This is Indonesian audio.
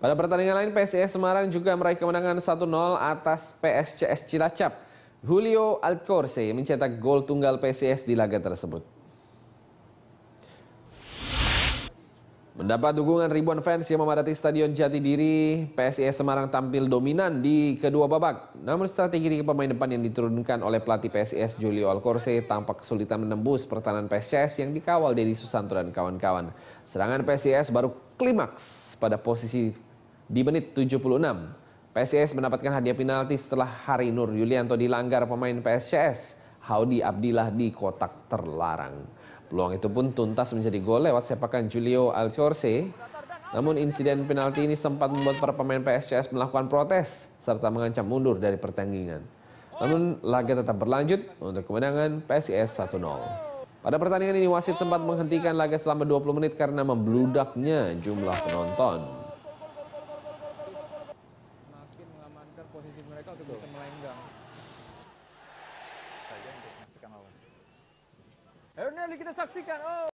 Pada pertandingan lain, PSIS Semarang juga meraih kemenangan 1-0 atas PSCS Cilacap. Julio Alcorce mencetak gol tunggal PSIS di laga tersebut. Mendapat dukungan ribuan fans yang memadati Stadion Jatidiri, PSIS Semarang tampil dominan di kedua babak. Namun strategi pemain depan yang diturunkan oleh pelatih PSIS Julio Alcorce tampak kesulitan menembus pertahanan PSIS yang dikawal Dedi Susanto dan kawan-kawan. Serangan PSIS baru klimaks pada posisi di menit 76, PSIS mendapatkan hadiah penalti setelah Hari Nur Yulianto dilanggar pemain PSIS, Haudi Abdillah di kotak terlarang. Peluang itu pun tuntas menjadi gol lewat sepakan Julio Alciorse. Namun insiden penalti ini sempat membuat para pemain PSCS melakukan protes serta mengancam mundur dari pertandingan. Namun laga tetap berlanjut untuk kemenangan PSIS 1-0. Pada pertandingan ini wasit sempat menghentikan laga selama 20 menit karena membludaknya jumlah penonton. Posisi mereka untuk bisa melenggang. Ayo kita saksikan. Oh.